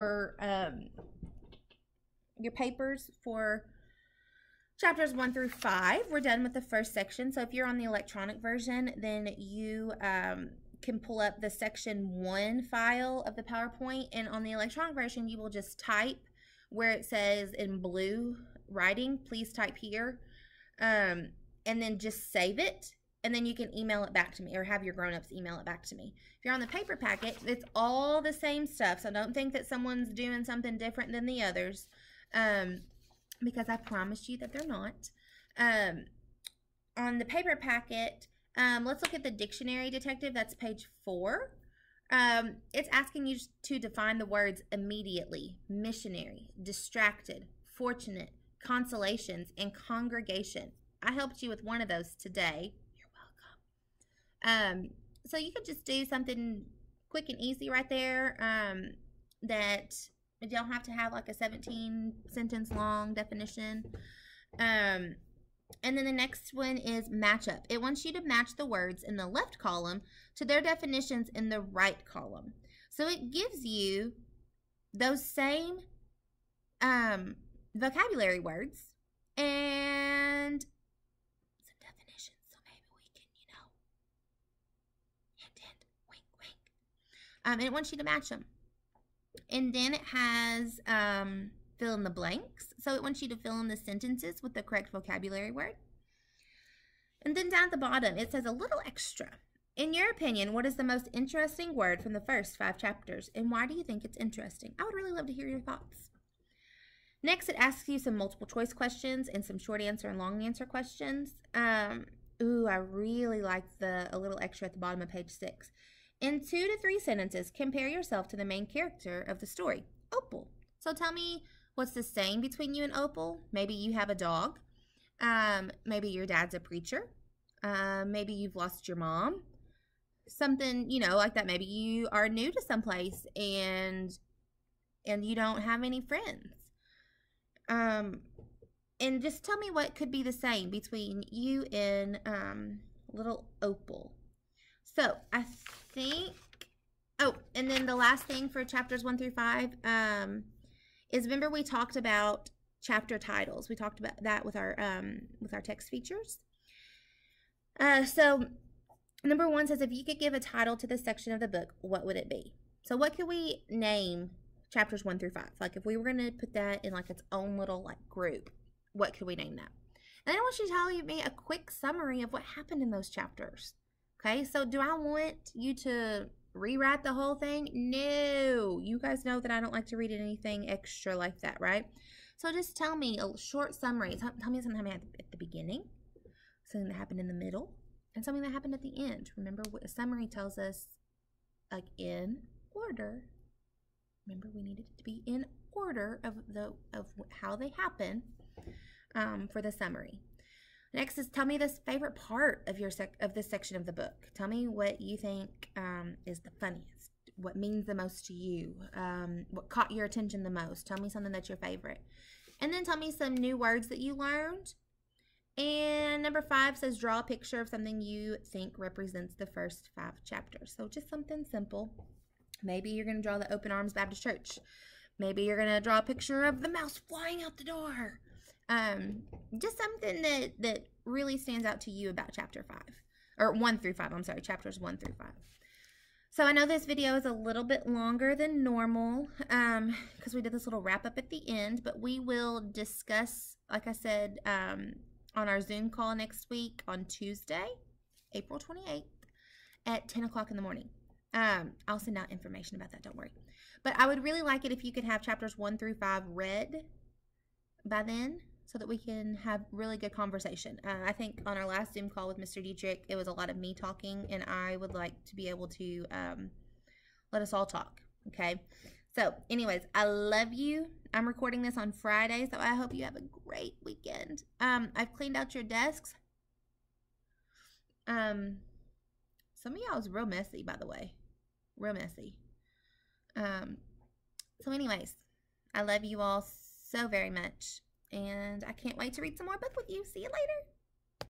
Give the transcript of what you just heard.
your um, your papers for chapters one through five. We're done with the first section. So if you're on the electronic version, then you um, can pull up the section one file of the PowerPoint. And on the electronic version, you will just type where it says in blue writing, please type here. Um, and then just save it. And then you can email it back to me or have your grown-ups email it back to me. If you're on the paper packet, it's all the same stuff. So don't think that someone's doing something different than the others. Um, because I promised you that they're not. Um, on the paper packet, um, let's look at the dictionary detective. That's page four. Um, it's asking you to define the words immediately, missionary, distracted, fortunate, consolations, and congregation. I helped you with one of those today. Um, so you could just do something quick and easy right there um, that you don't have to have like a 17 sentence long definition. Um, and then the next one is matchup. It wants you to match the words in the left column to their definitions in the right column. So it gives you those same um, vocabulary words and some definitions. So maybe we can, you know, hint, hint, wink, wink. Um, and it wants you to match them. And then it has um, fill in the blanks. So it wants you to fill in the sentences with the correct vocabulary word. And then down at the bottom, it says a little extra. In your opinion, what is the most interesting word from the first five chapters, and why do you think it's interesting? I would really love to hear your thoughts. Next, it asks you some multiple choice questions and some short answer and long answer questions. Um, ooh, I really like the a little extra at the bottom of page six. In two to three sentences, compare yourself to the main character of the story, Opal. So tell me what's the same between you and Opal. Maybe you have a dog. Um, maybe your dad's a preacher. Uh, maybe you've lost your mom. Something, you know, like that. Maybe you are new to someplace and and you don't have any friends. Um, and just tell me what could be the same between you and um, little Opal. So I think. Oh, and then the last thing for chapters one through five um, is remember we talked about chapter titles. We talked about that with our um, with our text features. Uh, so number one says if you could give a title to this section of the book, what would it be? So what could we name chapters one through five? Like if we were going to put that in like its own little like group, what could we name that? And I want you to tell me a quick summary of what happened in those chapters. Okay, so do I want you to rewrite the whole thing? No. You guys know that I don't like to read anything extra like that, right? So just tell me a short summary. Tell, tell me something that happened at the beginning, something that happened in the middle, and something that happened at the end. Remember, what a summary tells us, like in order. Remember, we needed it to be in order of the of how they happen um, for the summary. Next is tell me this favorite part of your sec- of this section of the book. Tell me what you think um, is the funniest, what means the most to you, um, what caught your attention the most. Tell me something that's your favorite, and then tell me some new words that you learned. And number five says draw a picture of something you think represents the first five chapters. So just something simple. Maybe you're going to draw the Open Arms Baptist Church. Maybe you're going to draw a picture of the mouse flying out the door um, just something that that really stands out to you about chapter five or one through five. I'm sorry, chapters one through five. So I know this video is a little bit longer than normal um, because we did this little wrap up at the end, but we will discuss, like I said, um, on our Zoom call next week on Tuesday, April 28th at 10 o'clock in the morning. Um, I'll send out information about that, don't worry. But I would really like it if you could have chapters one through five read by then so that we can have really good conversation. Uh, I think on our last Zoom call with Mr. Dietrich, it was a lot of me talking, and I would like to be able to um, let us all talk. Okay. So, anyways, I love you. I'm recording this on Friday, so I hope you have a great weekend. Um, I've cleaned out your desks. Um, some of y'all was real messy, by the way, real messy. Um, so, anyways, I love you all so very much. And I can't wait to read some more book with you. See you later.